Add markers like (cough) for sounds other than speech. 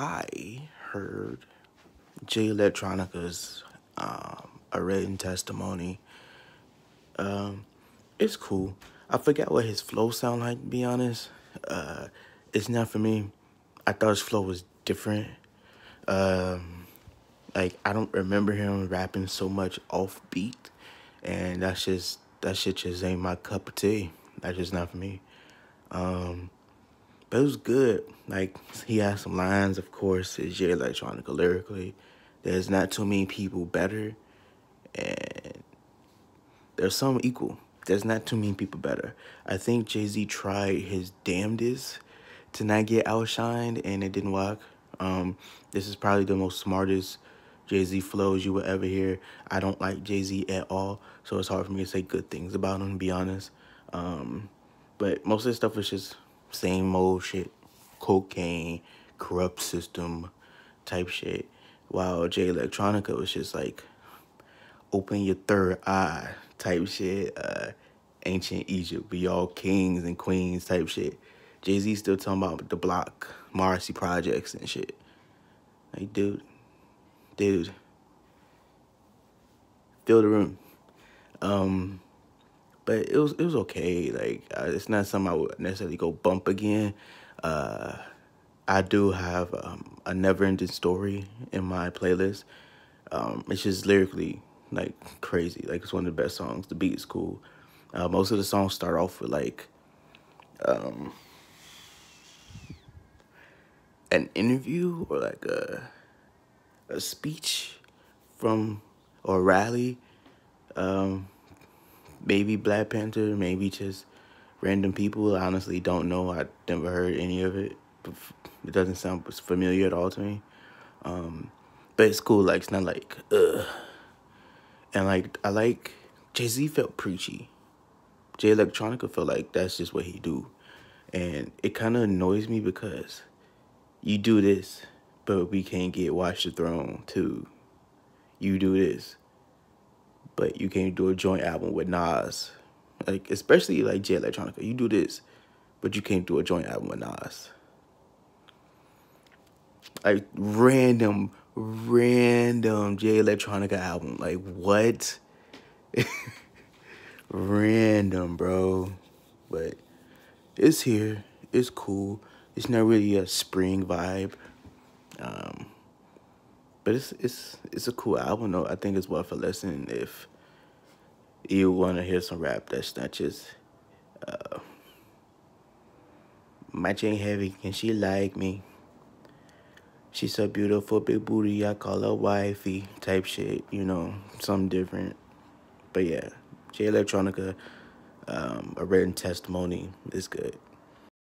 I heard Jay Electronica's um, a written testimony. Um, it's cool. I forgot what his flow sound like. To be honest, uh, it's not for me. I thought his flow was different. Um, like I don't remember him rapping so much off beat, and that's just that shit just ain't my cup of tea. That's just not for me. Um, but it was good. Like he had some lines, of course. It's Jay Electronica lyrically. There's not too many people better, and there's some equal. There's not too many people better. I think Jay Z tried his damnedest to not get outshined, and it didn't work. Um, this is probably the most smartest Jay Z flows you will ever hear. I don't like Jay Z at all, so it's hard for me to say good things about him, to be honest. Um, but most of the stuff is just same old shit, cocaine, corrupt system type shit. While Jay Electronica was just like open your third eye type shit, uh, ancient Egypt, be all kings and queens type shit. Jay Z still talking about the block, Marcy projects and shit. Like, dude, dude, fill the room. Um, but it was it was okay. Like, uh, it's not something I would necessarily go bump again. Uh, I do have um, a Neverending Story in my playlist. Um, it's just lyrically like crazy. Like it's one of the best songs. The beat is cool. Uh, most of the songs start off with like um, an interview or like a a speech from or rally. Um, maybe Black Panther, maybe just random people. I honestly don't know. I never heard any of it. It doesn't sound familiar at all to me. Um, but it's cool. Like it's not like ugh. And like I like Jay Z felt preachy. Jay Electronica felt like that's just what he do, and it kind of annoys me because you do this, but we can't get Watch the Throne 2. You do this, but you can't do a joint album with Nas. Like especially like Jay Electronica, you do this, but you can't do a joint album with Nas. Like random, random Jay Electronica album. Like what? (laughs) random, bro. But it's here. It's cool. It's not really a spring vibe. Um, but it's it's it's a cool album though. I think it's worth a listen if you want to hear some rap that's not just uh, my chain heavy. Can she like me? She's so beautiful, big booty. I call her wifey type shit. You know, something different. But yeah, Jay Electronica, um, a written testimony is good.